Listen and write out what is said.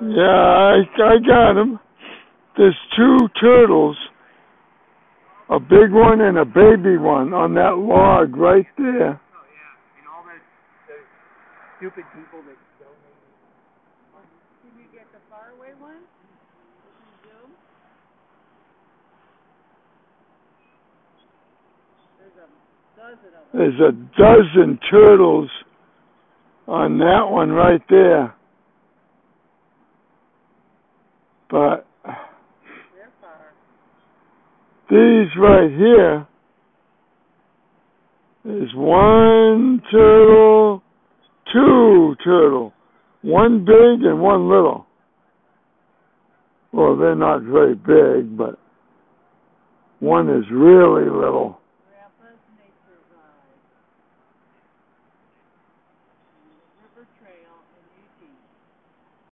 Yeah, I I got him. There's two turtles, a big one and a baby one on that log right there. Stupid people that donate. Did you get the faraway one? Zoom? There's a dozen of them. There's a dozen turtles on that one right there. But these right here is one turtle, two turtle, one big and one little. Well, they're not very big, but one is really little.